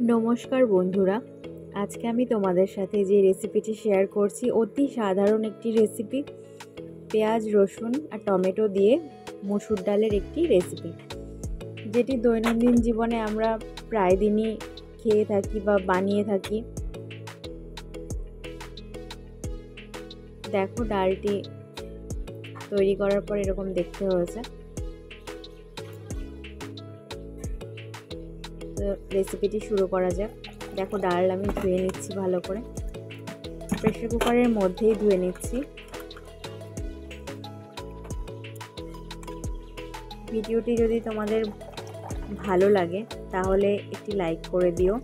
নমস্কার বন্ধুরা, আজকে আমি তোমাদের সাথে যে রেসিপিটি শেয়ার করছি, অতি সাধারণ একটি রেসিপি পেঁয়াজ, রসুন আর টমেটো দিয়ে মসুর ডালের একটি রেসিপি যেটি দৈনন্দিন জীবনে আমরা প্রায় দিনই খেয়ে থাকি বা বানিয়ে থাকি। দেখো ডালটি তৈরি করার পর এরকম দেখতে হয়েছে। রেসিপিটি শুরু করা যাক। দেখো, ডাল আমি ধুয়ে নিচ্ছি ভালো করে। প্রেশার কুকারের মধ্যেই ধুয়ে নিচ্ছি। ভিডিওটি যদি তোমাদের ভালো লাগে, তাহলে একটি লাইক করে দিও।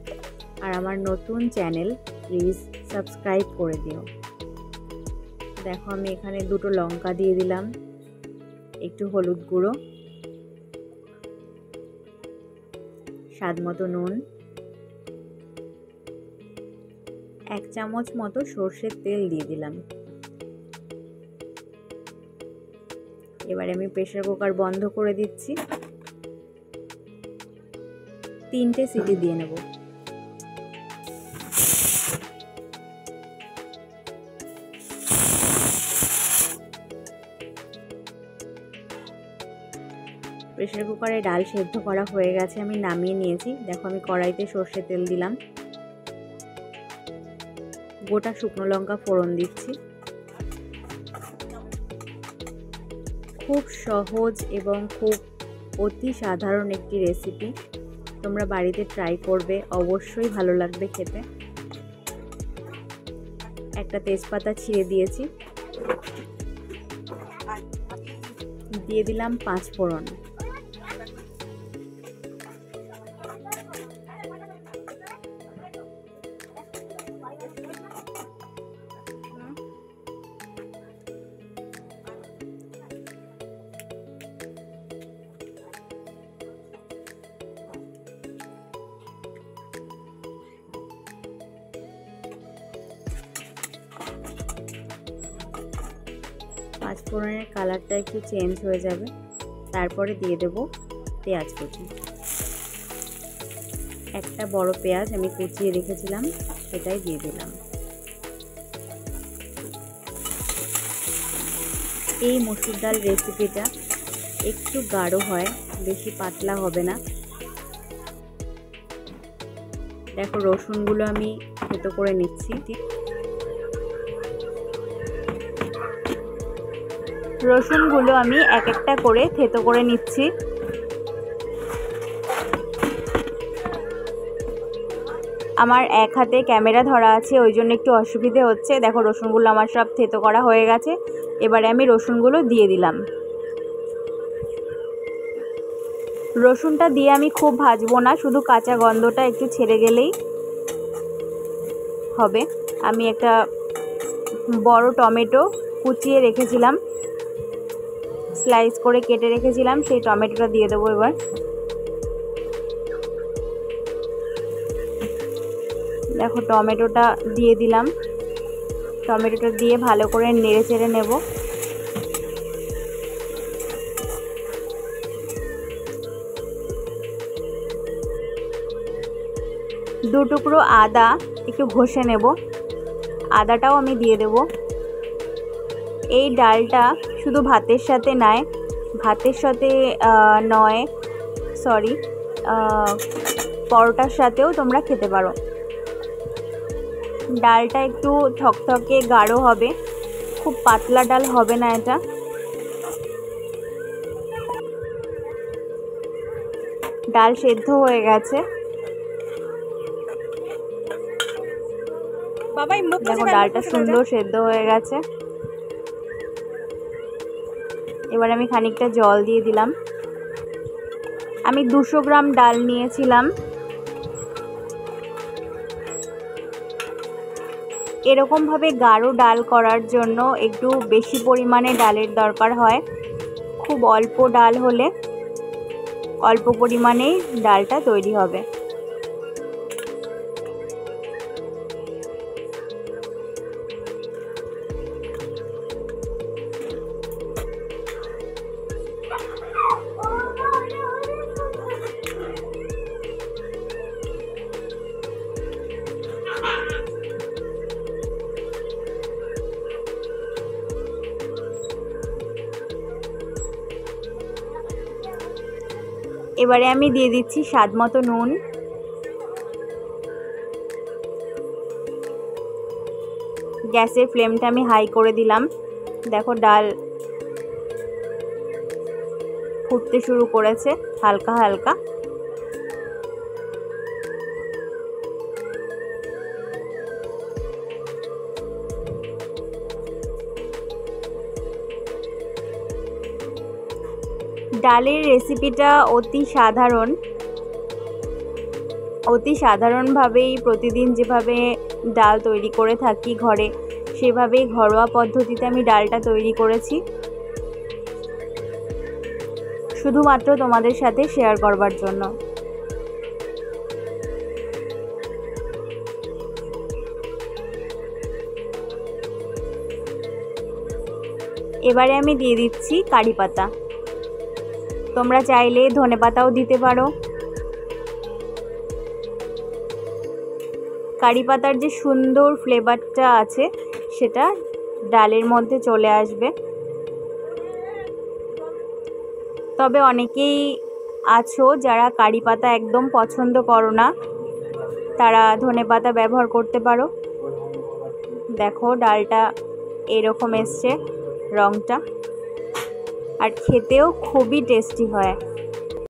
আর আমার নতুন চ্যানেল প্লিজ সাবস্ক্রাইব করে দিও। দেখো, আমি এখানে দুটো লঙ্কা দিয়ে দিলাম। একটু হলুদ গুঁড়ো। স্বাদ মতো নুন, এক চামচ মতো সর্ষের তেল দিয়ে দিলাম। এবারে আমি প্রেশার কুকার বন্ধ করে দিচ্ছি। তিনটে সিটি দিয়ে নেব। প্রেশার কুকারে ডাল সেদ্ধ করা হয়ে গেছে, আমি নামিয়ে নিয়েছি। দেখো, আমি কড়াইতে সর্ষে তেল দিলাম। গোটা শুকনো লঙ্কা ফোড়ন দিচ্ছি। খুব সহজ এবং খুব অতি সাধারণ একটি রেসিপি। তোমরা বাড়িতে ট্রাই করবে, অবশ্যই ভালো লাগবে খেতে। একটা তেজপাতা ছিঁড়ে দিয়েছি। দিয়ে দিলাম পাঁচ ফোড়ন। পাঁচফোড়নের কালারটা একটু চেঞ্জ হয়ে যাবে। তারপরে দিয়ে দেব পেঁয়াজ কুচি। একটা বড় পেঁয়াজ আমি কুচিয়ে রেখেছিলাম, সেটাই দিয়ে দিলাম। এই মসুর ডাল রেসিপিটা একটু গাঢ় হয়, বেশি পাতলা হবে না। দেখো রসুনগুলো আমি থেতো করে নিচ্ছি। রসুনগুলো আমি এক একটা করে থেতো করে নিচ্ছি। আমার এক হাতে ক্যামেরা ধরা আছে, ওই জন্য একটু অসুবিধে হচ্ছে। দেখো, রসুনগুলো আমার সব থেতো করা হয়ে গেছে। এবারে আমি রসুনগুলো দিয়ে দিলাম। রসুনটা দিয়ে আমি খুব ভাজবো না, শুধু কাঁচা গন্ধটা একটু ছেড়ে গেলেই হবে। আমি একটা বড় টমেটো কুচিয়ে রেখেছিলাম। স্লাইস করে কেটে রেখেছিলাম, সেই টমেটোটা দিয়ে দেবো এবার। দেখো, টমেটোটা দিয়ে দিলাম। টমেটোটা দিয়ে ভালো করে নেড়ে চেড়ে নেব। দু টুকরো আদা একটু ঘষে নেব। আদাটাও আমি দিয়ে দেব। এই ডালটা শুধু ভাতের সাথে নয় ভাতের সাথে নয় সরি পরোটার সাথেও তোমরা খেতে পারো। ডালটা একটু ঠকঠকে গাঢ় হবে খুব পাতলা ডাল হবে না এটা। ডাল সেদ্ধ হয়ে গেছে। দেখো ডালটা সুন্দর সেদ্ধ হয়ে গেছে। এবার আমি খানিকটা জল দিয়ে দিলাম। আমি দুশো গ্রাম ডাল নিয়েছিলাম। এরকমভাবে গাঢ় ডাল করার জন্য একটু বেশি পরিমাণে ডালের দরকার হয়। খুব অল্প ডাল হলে অল্প পরিমাণেই ডালটা তৈরি হবে। এবারে আমি দিয়ে দিচ্ছি স্বাদ মতো নুন। গ্যাসের ফ্লেমটা আমি হাই করে দিলাম। দেখো ডাল ফুটতে শুরু করেছে, হালকা হালকা। ডালের রেসিপিটা অতি সাধারণ। অতি সাধারণভাবেই প্রতিদিন যেভাবে ডাল তৈরি করে থাকি ঘরে, সেভাবেই ঘরোয়া পদ্ধতিতে আমি ডালটা তৈরি করেছি। শুধুমাত্র তোমাদের সাথে শেয়ার করবার জন্য। এবারে আমি দিয়ে দিচ্ছি কারি পাতা। তোমরা চাইলে ধনে পাতাও দিতে পারো। কারি পাতার যে সুন্দর ফ্লেভারটা আছে, সেটা ডালের মধ্যে চলে আসবে। তবে অনেকেই আছো যারা কারি পাতা একদম পছন্দ করো না, তারা ধনে পাতা ব্যবহার করতে পারো। দেখো, ডালটা এরকম এসছে রঙটা আর খেতেও খুবই টেস্টি হয়।